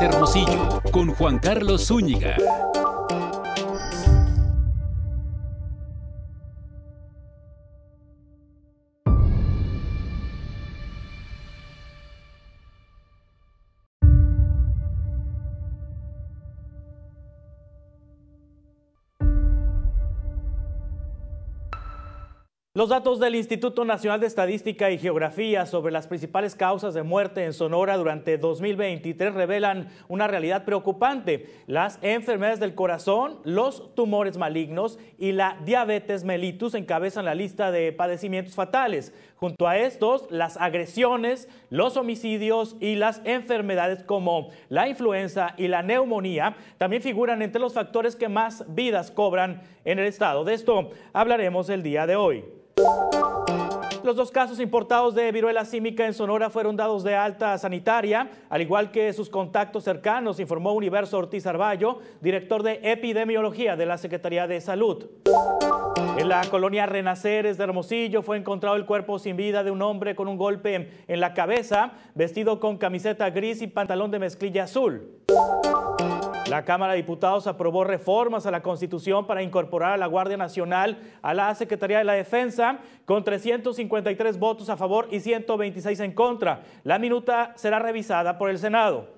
Hermosillo con Juan Carlos Zúñiga. Los datos del Instituto Nacional de Estadística y Geografía sobre las principales causas de muerte en Sonora durante 2023 revelan una realidad preocupante. Las enfermedades del corazón, los tumores malignos y la diabetes mellitus encabezan la lista de padecimientos fatales. Junto a estos, las agresiones, los homicidios y las enfermedades como la influenza y la neumonía también figuran entre los factores que más vidas cobran en el estado. De esto hablaremos el día de hoy. Los dos casos importados de viruela símica en Sonora fueron dados de alta sanitaria, al igual que sus contactos cercanos, informó Universo Ortiz Arballo, director de epidemiología de la Secretaría de Salud. En la colonia Renaceres de Hermosillo fue encontrado el cuerpo sin vida de un hombre con un golpe en la cabeza, vestido con camiseta gris y pantalón de mezclilla azul. La Cámara de Diputados aprobó reformas a la Constitución para incorporar a la Guardia Nacional a la Secretaría de la Defensa con 353 votos a favor y 126 en contra. La minuta será revisada por el Senado.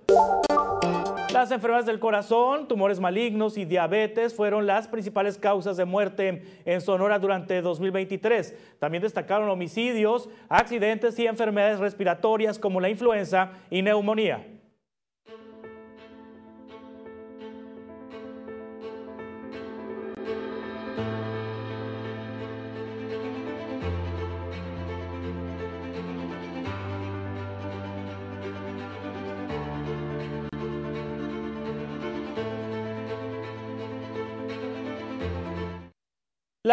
Las enfermedades del corazón, tumores malignos y diabetes fueron las principales causas de muerte en Sonora durante 2023. También destacaron homicidios, accidentes y enfermedades respiratorias como la influenza y neumonía.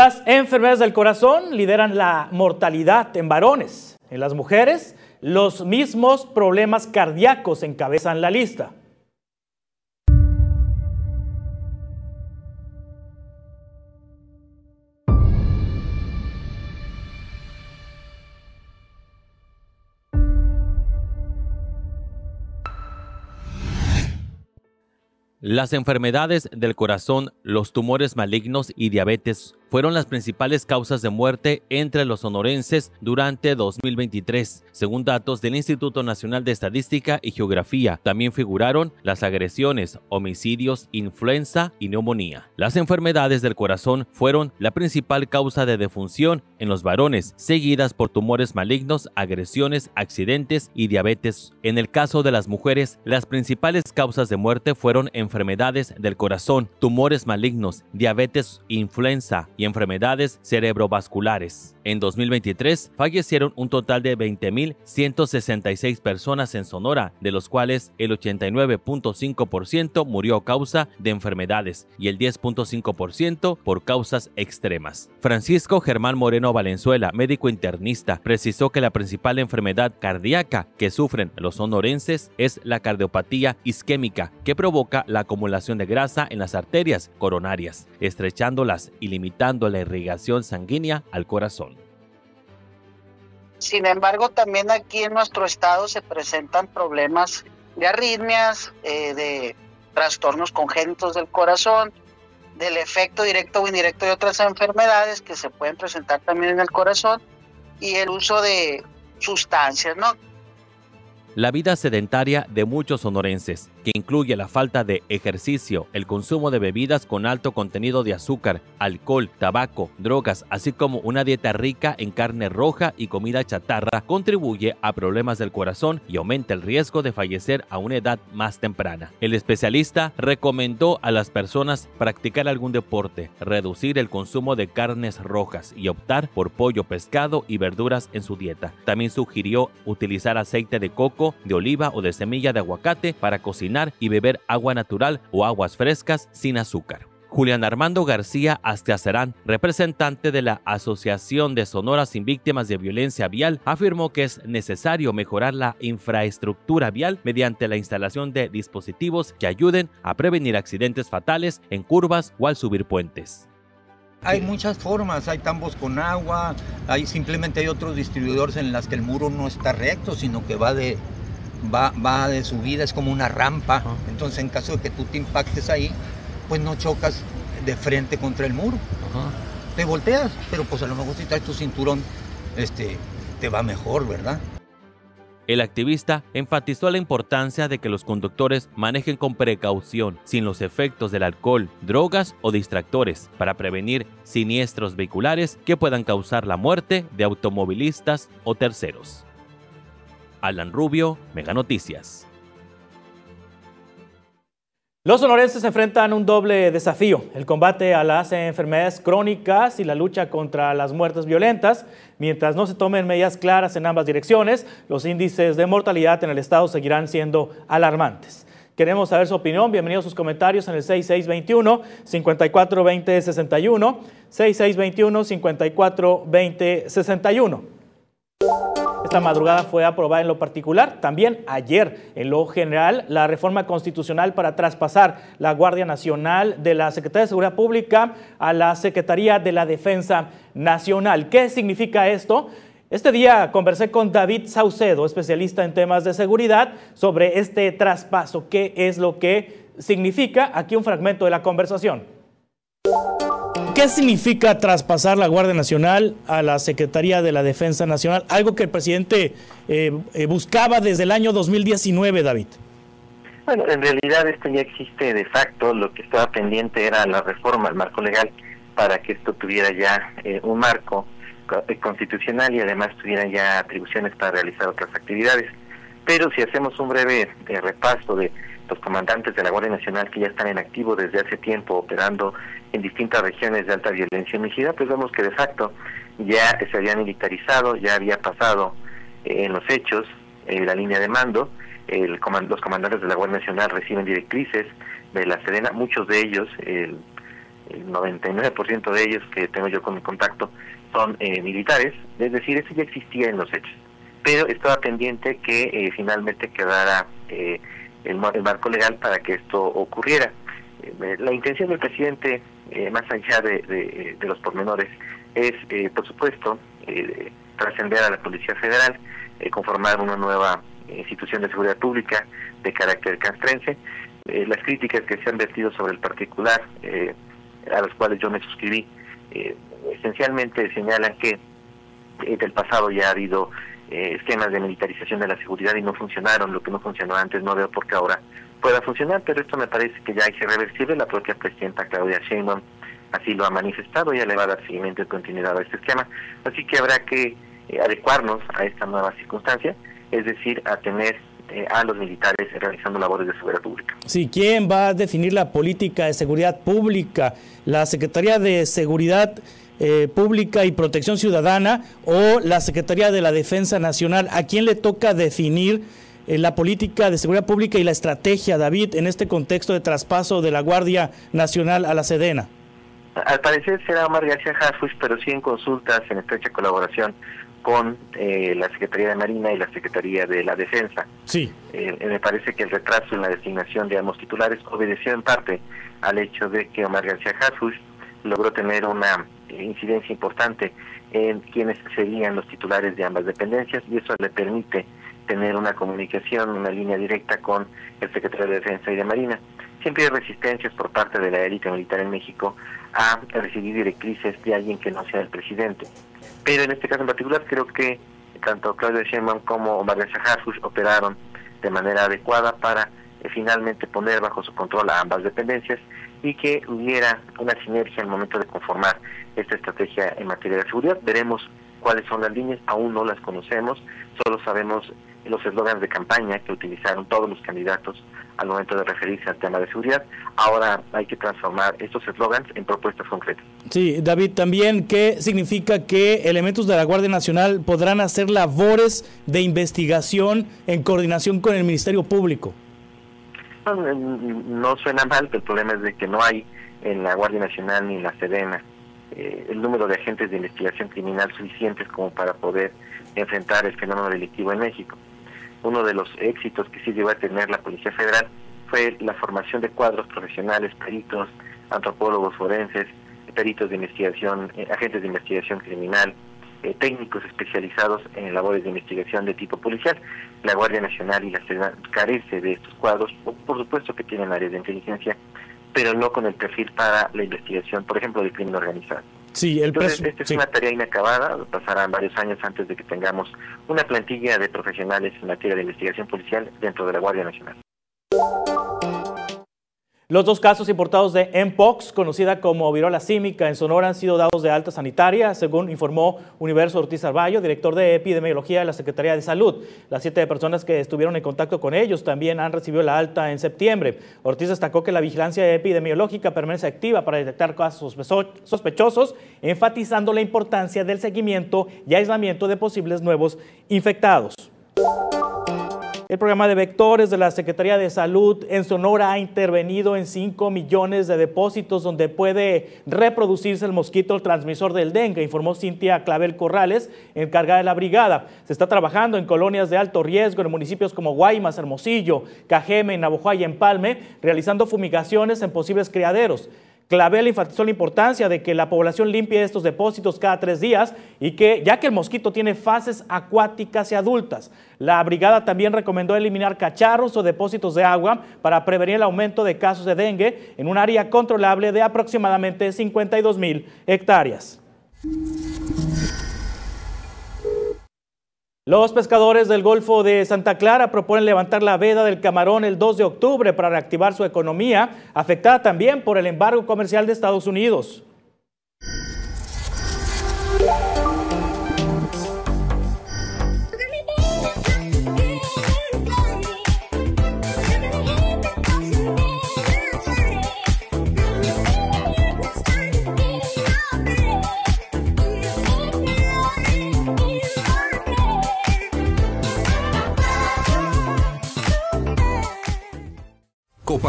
Las enfermedades del corazón lideran la mortalidad en varones. En las mujeres, los mismos problemas cardíacos encabezan la lista. Las enfermedades del corazón, los tumores malignos y diabetes fueron las principales causas de muerte entre los sonorenses durante 2023, según datos del Instituto Nacional de Estadística y Geografía. También figuraron las agresiones, homicidios, influenza y neumonía. Las enfermedades del corazón fueron la principal causa de defunción en los varones, seguidas por tumores malignos, agresiones, accidentes y diabetes. En el caso de las mujeres, las principales causas de muerte fueron enfermedades del corazón, tumores malignos, diabetes, influenza enfermedades cerebrovasculares. En 2023 fallecieron un total de 20.166 personas en Sonora, de los cuales el 89.5% murió a causa de enfermedades y el 10.5% por causas extremas. Francisco Germán Moreno Valenzuela, médico internista, precisó que la principal enfermedad cardíaca que sufren los sonorenses es la cardiopatía isquémica, que provoca la acumulación de grasa en las arterias coronarias, estrechándolas y limitando la irrigación sanguínea al corazón. Sin embargo, también aquí en nuestro estado se presentan problemas de arritmias, eh, de trastornos congénitos del corazón, del efecto directo o indirecto de otras enfermedades que se pueden presentar también en el corazón y el uso de sustancias, ¿no? La vida sedentaria de muchos sonorenses, que incluye la falta de ejercicio, el consumo de bebidas con alto contenido de azúcar, alcohol, tabaco, drogas, así como una dieta rica en carne roja y comida chatarra, contribuye a problemas del corazón y aumenta el riesgo de fallecer a una edad más temprana. El especialista recomendó a las personas practicar algún deporte, reducir el consumo de carnes rojas y optar por pollo, pescado y verduras en su dieta. También sugirió utilizar aceite de coco, de oliva o de semilla de aguacate para cocinar y beber agua natural o aguas frescas sin azúcar. Julián Armando García Astiazarán, representante de la Asociación de Sonora sin Víctimas de Violencia Vial, afirmó que es necesario mejorar la infraestructura vial mediante la instalación de dispositivos que ayuden a prevenir accidentes fatales en curvas o al subir puentes. Hay muchas formas, hay tambos con agua, hay simplemente hay otros distribuidores en las que el muro no está recto, sino que va de va, va de subida, es como una rampa. Entonces, en caso de que tú te impactes ahí, pues no chocas de frente contra el muro. Te volteas, pero pues a lo mejor si traes tu cinturón, este, te va mejor, ¿verdad? El activista enfatizó la importancia de que los conductores manejen con precaución, sin los efectos del alcohol, drogas o distractores, para prevenir siniestros vehiculares que puedan causar la muerte de automovilistas o terceros. Alan Rubio, Mega Noticias. Los sonorenses enfrentan un doble desafío, el combate a las enfermedades crónicas y la lucha contra las muertes violentas. Mientras no se tomen medidas claras en ambas direcciones, los índices de mortalidad en el estado seguirán siendo alarmantes. Queremos saber su opinión. Bienvenidos a sus comentarios en el 6621-542061, 6621-542061. Esta madrugada fue aprobada en lo particular, también ayer en lo general, la reforma constitucional para traspasar la Guardia Nacional de la Secretaría de Seguridad Pública a la Secretaría de la Defensa Nacional. ¿Qué significa esto? Este día conversé con David Saucedo, especialista en temas de seguridad, sobre este traspaso, qué es lo que significa. Aquí un fragmento de la conversación. ¿Qué significa traspasar la Guardia Nacional a la Secretaría de la Defensa Nacional? Algo que el presidente eh, eh, buscaba desde el año 2019, David. Bueno, en realidad esto ya existe de facto. Lo que estaba pendiente era la reforma al marco legal para que esto tuviera ya eh, un marco constitucional y además tuviera ya atribuciones para realizar otras actividades. Pero si hacemos un breve repaso de los comandantes de la Guardia Nacional que ya están en activo desde hace tiempo operando en distintas regiones de alta violencia homicida, pues vemos que de facto ya se había militarizado, ya había pasado eh, en los hechos en la línea de mando, el los comandantes de la Guardia Nacional reciben directrices de la Sedena, muchos de ellos, el, 99% de ellos que tengo yo con mi contacto, son eh, militares, es decir, eso ya existía en los hechos, pero estaba pendiente que eh, finalmente quedara el, marco legal para que esto ocurriera. la intención del presidente eh, más allá de, los pormenores, es, eh, por supuesto, eh, trascender a la Policía Federal, conformar una nueva institución de seguridad pública de carácter castrense. las críticas que se han vertido sobre el particular, a las cuales yo me suscribí, esencialmente señalan que del pasado ya ha habido esquemas de militarización de la seguridad y no funcionaron, lo que no funcionó antes no veo por qué ahora pueda funcionar, pero esto me parece que ya es irreversible. La propia presidenta Claudia Sheinbaum así lo ha manifestado, ya le va a dar seguimiento y continuidad a este esquema. Así que habrá que eh, adecuarnos a esta nueva circunstancia, es decir, a tener eh, a los militares realizando labores de seguridad pública. Sí, ¿quién va a definir la política de seguridad pública? ¿La Secretaría de Seguridad eh, Pública y Protección Ciudadana o la Secretaría de la Defensa Nacional? ¿A quién le toca definir? Eh, la política de seguridad pública y la estrategia, David, en este contexto de traspaso de la Guardia Nacional a la Sedena? Al parecer será Omar García Harfuch, pero sí en consultas, en estrecha colaboración con eh, la Secretaría de Marina y la Secretaría de la Defensa. Sí. Eh, me parece que el retraso en la designación de ambos titulares obedeció en parte al hecho de que Omar García Harfuch logró tener una incidencia importante en quienes serían los titulares de ambas dependencias y eso le permite tener una comunicación, una línea directa con el secretario de Defensa y de Marina. Siempre hay resistencias por parte de la élite militar en México a recibir directrices de alguien que no sea el presidente. Pero en este caso en particular creo que tanto Claudio Sheinbaum como Omar García operaron de manera adecuada para eh, finalmente poner bajo su control a ambas dependencias y que hubiera una sinergia el momento de conformar esta estrategia en materia de seguridad. Veremos cuáles son las líneas, aún no las conocemos, solo sabemos los eslogans de campaña que utilizaron todos los candidatos al momento de referirse al tema de seguridad. Ahora hay que transformar estos eslogans en propuestas concretas. Sí, David, también, ¿qué significa que elementos de la Guardia Nacional podrán hacer labores de investigación en coordinación con el Ministerio Público? No, suena mal, pero el problema es de que no hay en la Guardia Nacional ni en la Sedena eh, el número de agentes de investigación criminal suficientes como para poder enfrentar el fenómeno delictivo en México. Uno de los éxitos que sí llegó a tener la Policía Federal fue la formación de cuadros profesionales, peritos, antropólogos forenses, peritos de investigación, eh, agentes de investigación criminal, eh, técnicos especializados en labores de investigación de tipo policial. La Guardia Nacional y la Sedena carece de estos cuadros, por supuesto que tienen áreas de inteligencia, pero no con el perfil para la investigación, por ejemplo, del crimen organizado. Sí, el Entonces, esta es una tarea inacabada, pasarán varios años antes de que tengamos una plantilla de profesionales en materia de investigación policial dentro de la Guardia Nacional. Los dos casos importados de Mpox, conocida como virola símica en Sonora, han sido dados de alta sanitaria, según informó Universo Ortiz Arballo, director de epidemiología de la Secretaría de Salud. Las siete personas que estuvieron en contacto con ellos también han recibido la alta en septiembre. Ortiz destacó que la vigilancia epidemiológica permanece activa para detectar casos sospechosos, enfatizando la importancia del seguimiento y aislamiento de posibles nuevos infectados. El programa de vectores de la Secretaría de Salud en Sonora ha intervenido en 5 millones de depósitos donde puede reproducirse el mosquito el transmisor del dengue, informó Cintia Clavel Corrales, encargada de la brigada. Se está trabajando en colonias de alto riesgo en municipios como Guaymas, Hermosillo, Cajeme, Navojoa y Empalme, realizando fumigaciones en posibles criaderos. Clavel enfatizó la importancia de que la población limpie estos depósitos cada tres días y que, ya que el mosquito tiene fases acuáticas y adultas, la brigada también recomendó eliminar cacharros o depósitos de agua para prevenir el aumento de casos de dengue en un área controlable de aproximadamente 52 mil hectáreas. Los pescadores del Golfo de Santa Clara proponen levantar la veda del camarón el 2 de octubre para reactivar su economía, afectada también por el embargo comercial de Estados Unidos.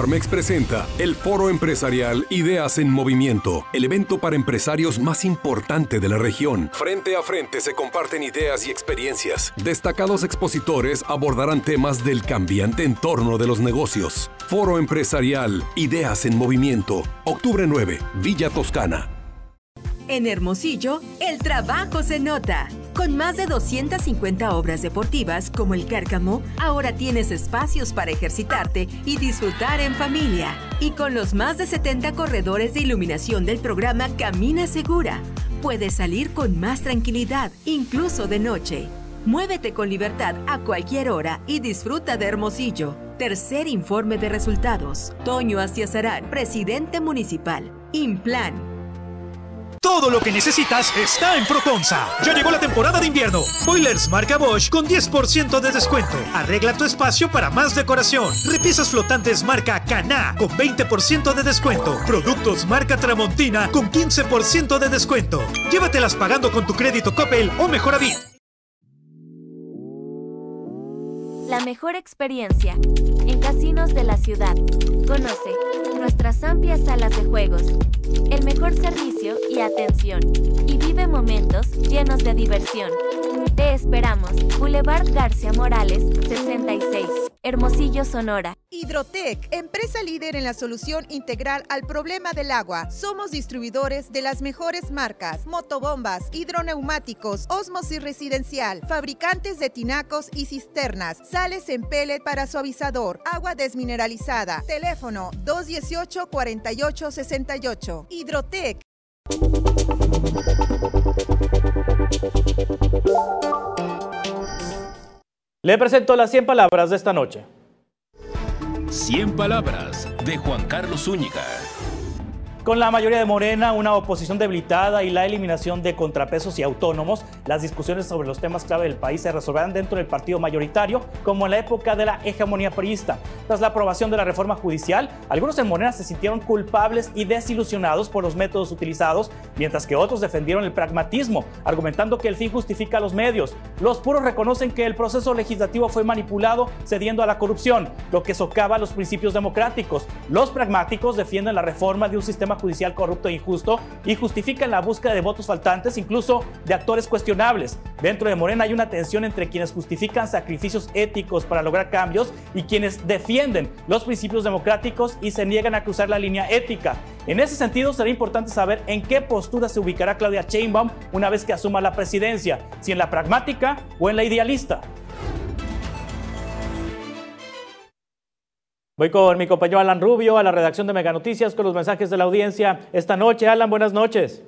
Coparmex presenta el Foro Empresarial Ideas en Movimiento, el evento para empresarios más importante de la región. Frente a frente se comparten ideas y experiencias. Destacados expositores abordarán temas del cambiante entorno de los negocios. Foro Empresarial Ideas en Movimiento, octubre 9, Villa Toscana. En Hermosillo, el trabajo se nota. Con más de 250 obras deportivas como el Cárcamo, ahora tienes espacios para ejercitarte y disfrutar en familia. Y con los más de 70 corredores de iluminación del programa Camina Segura, puedes salir con más tranquilidad, incluso de noche. Muévete con libertad a cualquier hora y disfruta de Hermosillo. Tercer informe de resultados. Toño Astiazarán, presidente municipal. Implan. Todo lo que necesitas está en Proconsa. Ya llegó la temporada de invierno. Boilers marca Bosch con 10% de descuento. Arregla tu espacio para más decoración. Repisas flotantes marca Cana con 20% de descuento. Productos marca Tramontina con 15% de descuento. Llévatelas pagando con tu crédito Coppel o Mejoravit. La mejor experiencia en casinos de la ciudad. Conoce nuestras amplias salas de juegos, el mejor servicio y atención, y vive momentos llenos de diversión. Te esperamos, Boulevard García Morales, 66, Hermosillo, Sonora. Hidrotec, empresa líder en la solución integral al problema del agua. Somos distribuidores de las mejores marcas, motobombas, hidroneumáticos, osmosis residencial, fabricantes de tinacos y cisternas, sales en pellet para suavizador, agua desmineralizada. Teléfono 218-4868. Hidrotec. Le presento las 100 palabras de esta noche. 100 palabras de Juan Carlos Zúñiga. Con la mayoría de Morena, una oposición debilitada y la eliminación de contrapesos y autónomos, las discusiones sobre los temas clave del país se resolverán dentro del partido mayoritario, como en la época de la hegemonía priista. Tras la aprobación de la reforma judicial, algunos en Morena se sintieron culpables y desilusionados por los métodos utilizados, mientras que otros defendieron el pragmatismo, argumentando que el fin justifica los medios. Los puros reconocen que el proceso legislativo fue manipulado cediendo a la corrupción, lo que socava los principios democráticos. Los pragmáticos defienden la reforma de un sistema judicial corrupto e injusto y justifican la búsqueda de votos faltantes, incluso de actores cuestionables. Dentro de Morena hay una tensión entre quienes justifican sacrificios éticos para lograr cambios y quienes defienden los principios democráticos y se niegan a cruzar la línea ética. En ese sentido, será importante saber en qué postura se ubicará Claudia Sheinbaum una vez que asuma la presidencia, si en la pragmática o en la idealista. Voy con mi compañero Alan Rubio a la redacción de Mega Noticias con los mensajes de la audiencia esta noche. Alan, buenas noches.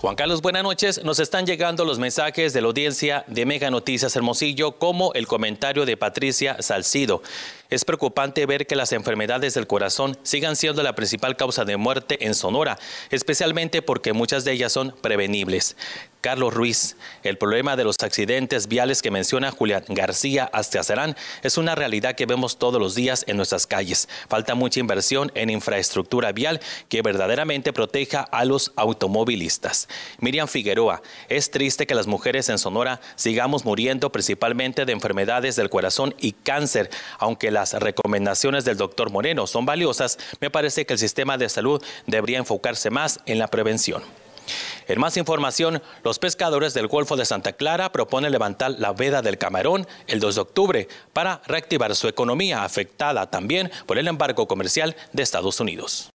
Juan Carlos, buenas noches. Nos están llegando los mensajes de la audiencia de Mega Noticias Hermosillo, como el comentario de Patricia Salcido. Es preocupante ver que las enfermedades del corazón sigan siendo la principal causa de muerte en Sonora, especialmente porque muchas de ellas son prevenibles. Carlos Ruiz, el problema de los accidentes viales que menciona Julián García Asteazarán es una realidad que vemos todos los días en nuestras calles. Falta mucha inversión en infraestructura vial que verdaderamente proteja a los automovilistas. Miriam Figueroa, es triste que las mujeres en Sonora sigamos muriendo principalmente de enfermedades del corazón y cáncer, aunque las recomendaciones del doctor Moreno son valiosas, me parece que el sistema de salud debería enfocarse más en la prevención. En más información, los pescadores del Golfo de Santa Clara proponen levantar la veda del camarón el 2 de octubre para reactivar su economía afectada también por el embargo comercial de Estados Unidos.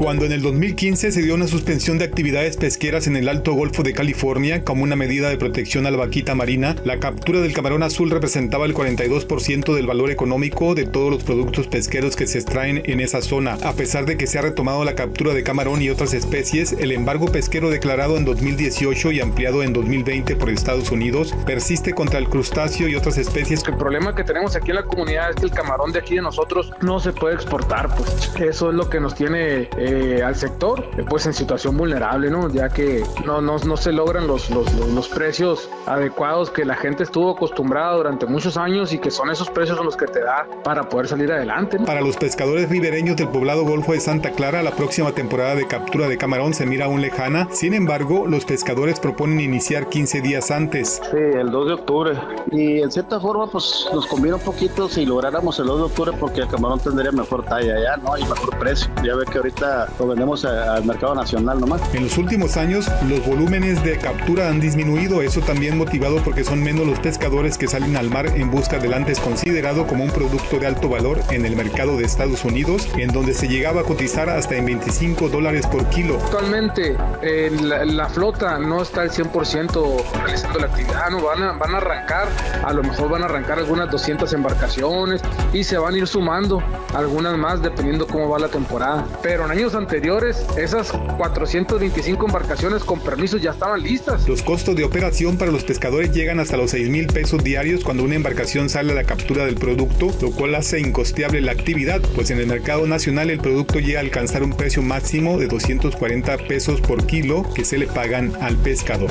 Cuando en el 2015 se dio una suspensión de actividades pesqueras en el Alto Golfo de California como una medida de protección a la vaquita marina, la captura del camarón azul representaba el 42% del valor económico de todos los productos pesqueros que se extraen en esa zona. A pesar de que se ha retomado la captura de camarón y otras especies, el embargo pesquero declarado en 2018 y ampliado en 2020 por Estados Unidos persiste contra el crustáceo y otras especies. El problema que tenemos aquí en la comunidad es que el camarón de aquí de nosotros no se puede exportar, pues eso es lo que nos tiene eh, eh, al sector pues en situación vulnerable, ¿no? Ya que no, no, no se logran los, los, los, precios adecuados que la gente estuvo acostumbrada durante muchos años y que son esos precios los que te da para poder salir adelante. Para los pescadores ribereños del poblado Golfo de Santa Clara, la próxima temporada de captura de camarón se mira aún lejana. Sin embargo, los pescadores proponen iniciar 15 días antes. Sí, el 2 de octubre. Y en cierta forma, pues nos conviene un poquito si lográramos el 2 de octubre porque el camarón tendría mejor talla ya, ¿no? Y mejor precio. Ya ve que ahorita lo vendemos al mercado nacional nomás. En los últimos años, los volúmenes de captura han disminuido, eso también motivado porque son menos los pescadores que salen al mar en busca del antes considerado como un producto de alto valor en el mercado de Estados Unidos, en donde se llegaba a cotizar hasta en 25 dólares por kilo. Actualmente eh, la, flota no está al 100% realizando la actividad, ¿no? van, a, van a arrancar, a lo mejor van a arrancar algunas 200 embarcaciones y se van a ir sumando algunas más dependiendo cómo va la temporada. Pero en años anteriores, esas 425 embarcaciones con permisos ya estaban listas. Los costos de operación para los pescadores llegan hasta los 6 mil pesos diarios cuando una embarcación sale a la captura del producto, lo cual hace incosteable la actividad, pues en el mercado nacional el producto llega a alcanzar un precio máximo de 240 pesos por kilo que se le pagan al pescador.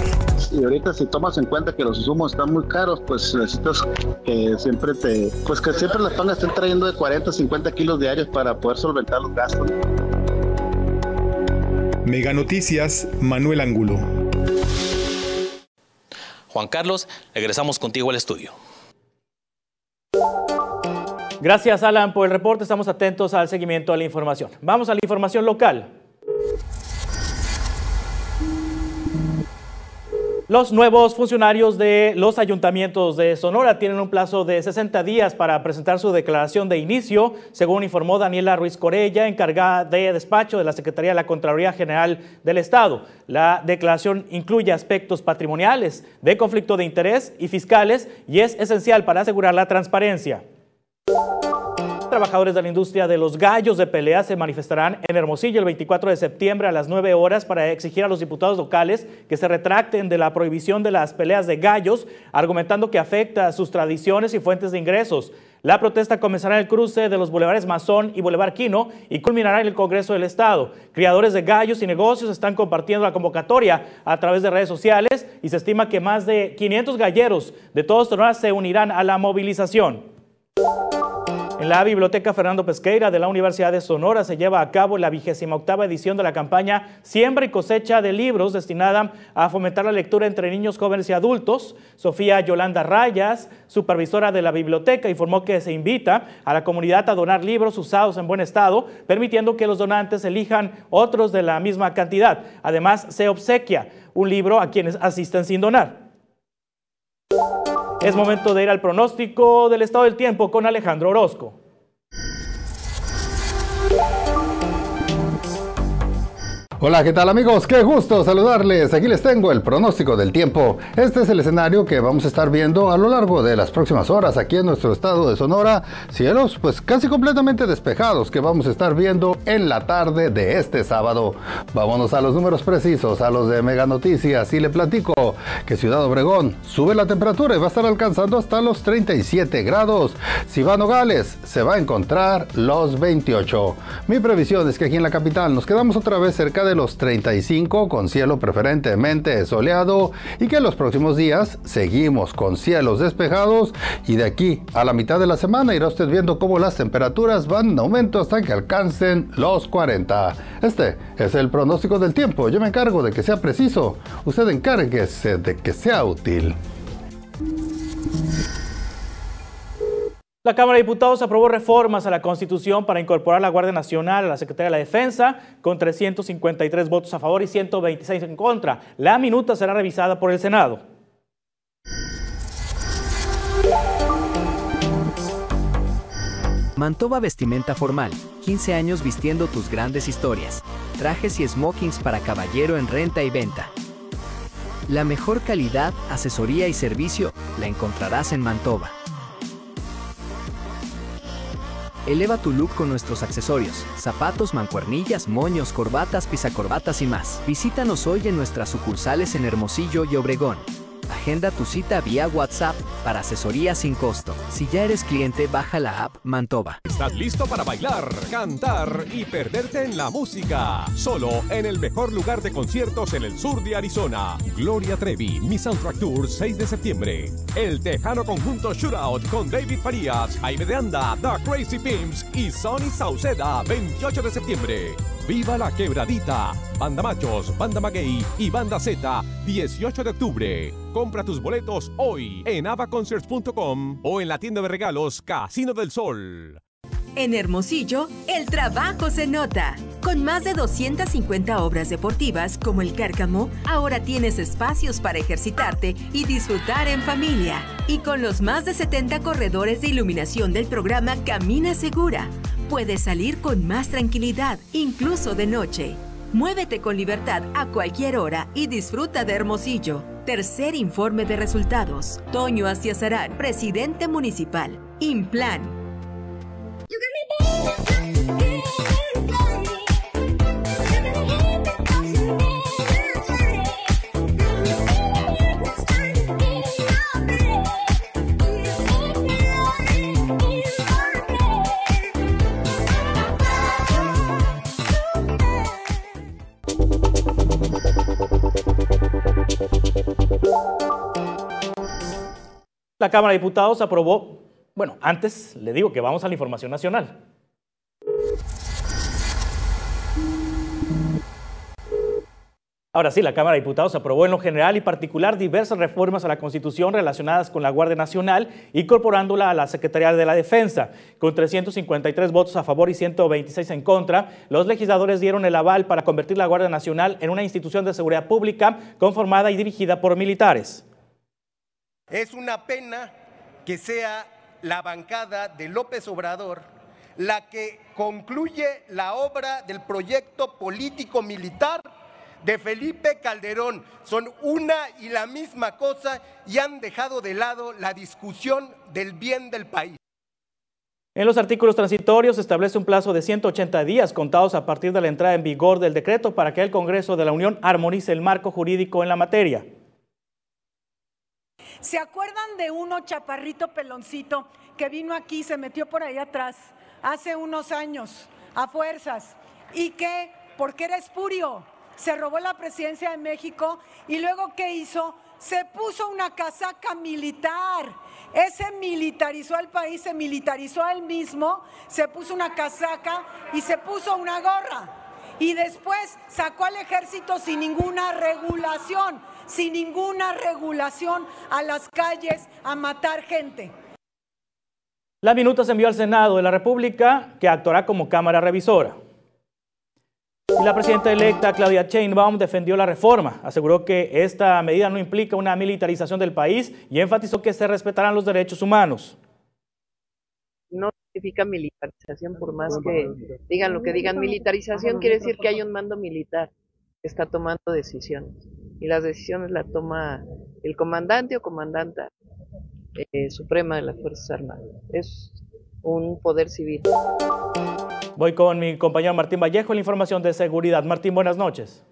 Y ahorita si tomas en cuenta que los insumos están muy caros, pues necesitas que siempre te, pues que siempre las panas estén trayendo de 40 a 50 kilos diarios para poder solventar los gastos. Mega Noticias, Manuel Angulo. Juan Carlos, regresamos contigo al estudio. Gracias, Alan, por el reporte. Estamos atentos al seguimiento de la información. Vamos a la información local. Los nuevos funcionarios de los ayuntamientos de Sonora tienen un plazo de 60 días para presentar su declaración de inicio, según informó Daniela Ruiz Corella, encargada de despacho de la Secretaría de la Contraloría General del Estado. La declaración incluye aspectos patrimoniales, de conflicto de interés y fiscales y es esencial para asegurar la transparencia. Trabajadores de la industria de los gallos de pelea se manifestarán en Hermosillo el 24 de septiembre a las 9 horas para exigir a los diputados locales que se retracten de la prohibición de las peleas de gallos, argumentando que afecta a sus tradiciones y fuentes de ingresos. La protesta comenzará en el cruce de los bulevares Mazón y Boulevard Quino y culminará en el Congreso del Estado. Criadores de gallos y negocios están compartiendo la convocatoria a través de redes sociales y se estima que más de 500 galleros de todos Sonora se unirán a la movilización. En la Biblioteca Fernando Pesqueira de la Universidad de Sonora se lleva a cabo la vigésima octava edición de la campaña Siembra y cosecha de libros destinada a fomentar la lectura entre niños, jóvenes y adultos. Sofía Yolanda Rayas, supervisora de la biblioteca, informó que se invita a la comunidad a donar libros usados en buen estado, permitiendo que los donantes elijan otros de la misma cantidad. Además, se obsequia un libro a quienes asisten sin donar. Es momento de ir al pronóstico del estado del tiempo con Alejandro Orozco. Hola, ¿qué tal amigos? Qué gusto saludarles. Aquí les tengo el pronóstico del tiempo. Este es el escenario que vamos a estar viendo a lo largo de las próximas horas aquí en nuestro estado de Sonora. Cielos pues casi completamente despejados que vamos a estar viendo en la tarde de este sábado. Vámonos a los números precisos, a los de Mega Noticias y le platico que Ciudad Obregón sube la temperatura y va a estar alcanzando hasta los 37 grados. Si va a Nogales se va a encontrar los 28. Mi previsión es que aquí en la capital nos quedamos otra vez cerca de de los 35 con cielo preferentemente soleado y que en los próximos días seguimos con cielos despejados y de aquí a la mitad de la semana irá usted viendo cómo las temperaturas van en aumento hasta que alcancen los 40. Este es el pronóstico del tiempo. Yo me encargo de que sea preciso. Usted encárguese de que sea útil. La Cámara de Diputados aprobó reformas a la Constitución para incorporar la Guardia Nacional a la Secretaría de la Defensa con 353 votos a favor y 126 en contra. La minuta será revisada por el Senado. Mantoba Vestimenta Formal, 15 años vistiendo tus grandes historias. Trajes y smokings para caballero en renta y venta. La mejor calidad, asesoría y servicio la encontrarás en Mantoba. Eleva tu look con nuestros accesorios, zapatos, mancuernillas, moños, corbatas, pisacorbatas y más. Visítanos hoy en nuestras sucursales en Hermosillo y Obregón. Agenda tu cita vía WhatsApp para asesoría sin costo. Si ya eres cliente, baja la app Mantoba. ¿Estás listo para bailar, cantar y perderte en la música? Solo en el mejor lugar de conciertos en el sur de Arizona. Gloria Trevi, Mi Soundtrack Tour, 6 de septiembre. El Tejano Conjunto Shootout con David Farías, Jaime de Anda, The Crazy Pimps y Sonny Sauceda, 28 de septiembre. Viva la Quebradita, Banda Machos, Banda Maguey y Banda Z, 18 de octubre. Compra tus boletos hoy en avaconcerts.com o en la tienda de regalos Casino del Sol. En Hermosillo, el trabajo se nota. Con más de 250 obras deportivas como el Cárcamo, ahora tienes espacios para ejercitarte y disfrutar en familia. Y con los más de 70 corredores de iluminación del programa Camina Segura, puedes salir con más tranquilidad, incluso de noche. Muévete con libertad a cualquier hora y disfruta de Hermosillo. Tercer informe de resultados. Toño Astiazarán, presidente municipal. Implan. La Cámara de Diputados aprobó, bueno, antes le digo que vamos a la información nacional. Ahora sí, la Cámara de Diputados aprobó en lo general y particular diversas reformas a la Constitución relacionadas con la Guardia Nacional, incorporándola a la Secretaría de la Defensa. Con 353 votos a favor y 126 en contra, los legisladores dieron el aval para convertir la Guardia Nacional en una institución de seguridad pública conformada y dirigida por militares. Es una pena que sea la bancada de López Obrador la que concluye la obra del proyecto político militar de Felipe Calderón. Son una y la misma cosa y han dejado de lado la discusión del bien del país. En los artículos transitorios se establece un plazo de 180 días contados a partir de la entrada en vigor del decreto para que el Congreso de la Unión armonice el marco jurídico en la materia. ¿Se acuerdan de uno chaparrito peloncito que vino aquí, se metió por ahí atrás hace unos años a fuerzas y que, porque era espurio, se robó la presidencia de México y luego ¿qué hizo? Se puso una casaca militar Ese militarizó al país, se militarizó a él mismo, se puso una casaca y se puso una gorra. Y después sacó al ejército sin ninguna regulación, sin ninguna regulación a las calles a matar gente. La minuta se envió al Senado de la República, que actuará como Cámara Revisora. Y la presidenta electa Claudia Sheinbaum defendió la reforma, aseguró que esta medida no implica una militarización del país y enfatizó que se respetarán los derechos humanos. No significa militarización, por más que digan lo que digan. Militarización quiere decir que hay un mando militar que está tomando decisiones y las decisiones las toma el comandante o comandanta eh, suprema de las Fuerzas Armadas. Es un poder civil. Voy con mi compañero Martín Vallejo, la información de seguridad. Martín, buenas noches.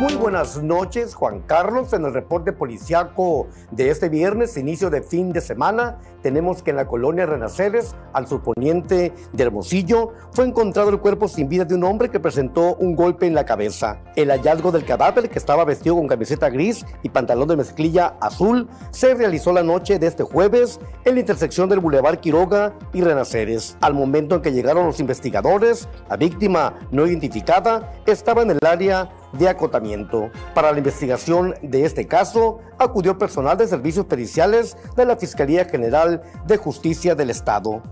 Muy buenas noches, Juan Carlos. En el reporte policiaco de este viernes, inicio de fin de semana, tenemos que en la colonia Renaceres, al suponiente de Hermosillo, fue encontrado el cuerpo sin vida de un hombre que presentó un golpe en la cabeza. El hallazgo del cadáver, que estaba vestido con camiseta gris y pantalón de mezclilla azul, se realizó la noche de este jueves en la intersección del Boulevard Quiroga y Renaceres. Al momento en que llegaron los investigadores, la víctima no identificada estaba en el área de acotamiento. Para la investigación de este caso, acudió personal de servicios periciales de la Fiscalía General de Justicia del Estado.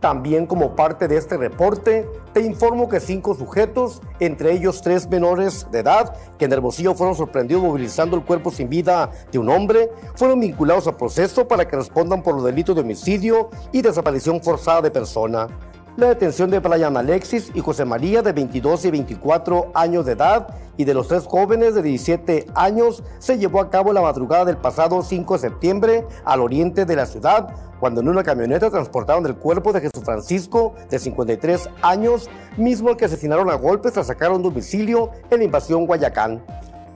También como parte de este reporte, te informo que cinco sujetos, entre ellos tres menores de edad, que en Hermosillo fueron sorprendidos movilizando el cuerpo sin vida de un hombre, fueron vinculados a proceso para que respondan por los delitos de homicidio y desaparición forzada de persona la detención de Brian Alexis y José María de 22 y 24 años de edad y de los tres jóvenes de 17 años se llevó a cabo la madrugada del pasado 5 de septiembre al oriente de la ciudad, cuando en una camioneta transportaron el cuerpo de Jesús Francisco, de 53 años, mismo al que asesinaron a golpes tras sacar un domicilio en la invasión Guayacán.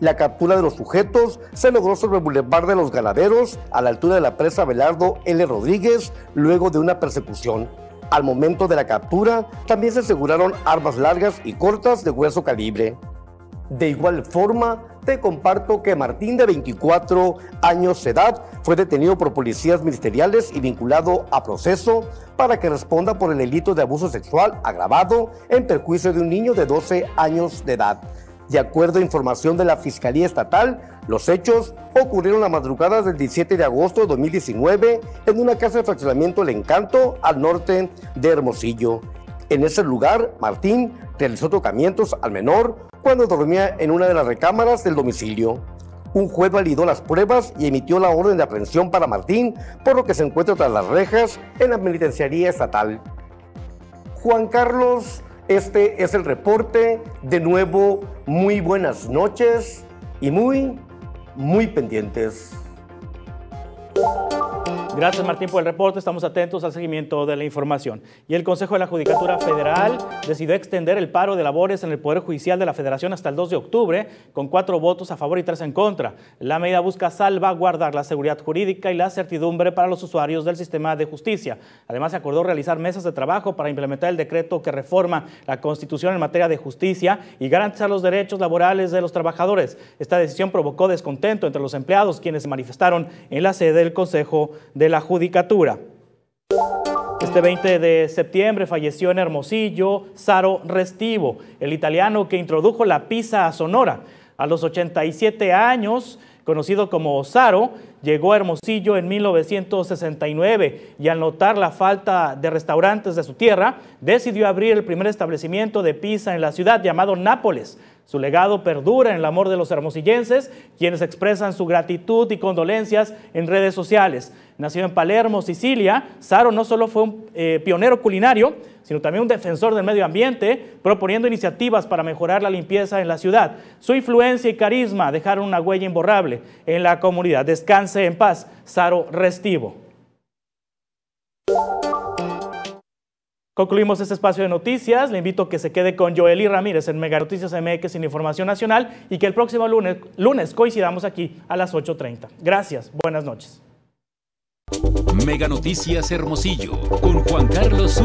La captura de los sujetos se logró sobre el Boulevard de los Ganaderos, a la altura de la presa Belardo L. Rodríguez, luego de una persecución. Al momento de la captura, también se aseguraron armas largas y cortas de hueso calibre. De igual forma, te comparto que Martín, de 24 años de edad, fue detenido por policías ministeriales y vinculado a proceso para que responda por el delito de abuso sexual agravado en perjuicio de un niño de 12 años de edad. De acuerdo a información de la Fiscalía Estatal, los hechos ocurrieron la madrugada del 17 de agosto de 2019 en una casa de fraccionamiento El Encanto al norte de Hermosillo. En ese lugar, Martín realizó tocamientos al menor cuando dormía en una de las recámaras del domicilio. Un juez validó las pruebas y emitió la orden de aprehensión para Martín, por lo que se encuentra tras las rejas en la penitenciaría estatal. Juan Carlos este es el reporte. De nuevo, muy buenas noches y muy, muy pendientes. Gracias Martín por el reporte, estamos atentos al seguimiento de la información. Y el Consejo de la Judicatura Federal decidió extender el paro de labores en el Poder Judicial de la Federación hasta el 2 de octubre, con cuatro votos a favor y tres en contra. La medida busca salvaguardar la seguridad jurídica y la certidumbre para los usuarios del sistema de justicia. Además, se acordó realizar mesas de trabajo para implementar el decreto que reforma la Constitución en materia de justicia y garantizar los derechos laborales de los trabajadores. Esta decisión provocó descontento entre los empleados, quienes se manifestaron en la sede del Consejo de la Judicatura. Este 20 de septiembre falleció en Hermosillo Saro Restivo, el italiano que introdujo la pizza a Sonora. A los 87 años, conocido como Saro, llegó a Hermosillo en 1969 y al notar la falta de restaurantes de su tierra, decidió abrir el primer establecimiento de pizza en la ciudad llamado Nápoles. Su legado perdura en el amor de los hermosillenses, quienes expresan su gratitud y condolencias en redes sociales. Nacido en Palermo, Sicilia, Saro no solo fue un eh, pionero culinario, sino también un defensor del medio ambiente, proponiendo iniciativas para mejorar la limpieza en la ciudad. Su influencia y carisma dejaron una huella imborrable en la comunidad. Descanse en paz, Saro Restivo. Concluimos este espacio de noticias. Le invito a que se quede con Joely Ramírez en Mega Noticias MX sin información nacional y que el próximo lunes, lunes coincidamos aquí a las 8.30. Gracias. Buenas noches. Mega Noticias Hermosillo con Juan Carlos.